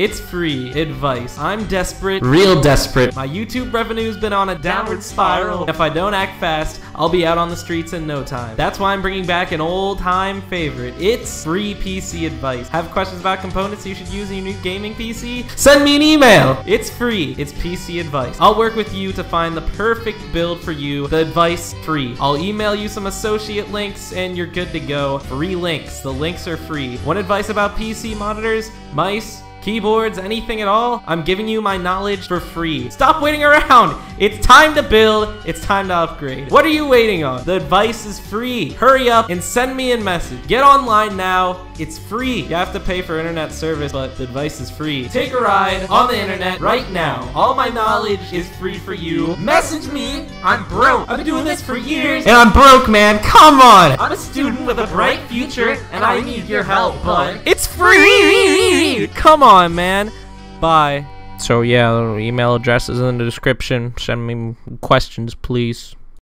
It's free advice. I'm desperate. Real desperate. My YouTube revenue's been on a downward spiral. If I don't act fast, I'll be out on the streets in no time. That's why I'm bringing back an old time favorite. It's free PC advice. Have questions about components you should use in your new gaming PC? Send me an email. It's free. It's PC advice. I'll work with you to find the perfect build for you. The advice free. I'll email you some associate links and you're good to go. Free links. The links are free. One advice about PC monitors, mice, keyboards, anything at all, I'm giving you my knowledge for free. Stop waiting around. It's time to build. It's time to upgrade. What are you waiting on? The advice is free. Hurry up and send me a message. Get online now. It's free. You have to pay for internet service, but the advice is free. Take a ride on the internet right now. All my knowledge is free for you. Message me. I'm broke. I've been doing this for years. And I'm broke, man. Come on. I'm a student with a bright future, and I need your help, but It's free. Come on, man. Bye. So yeah, email address is in the description. Send me questions, please.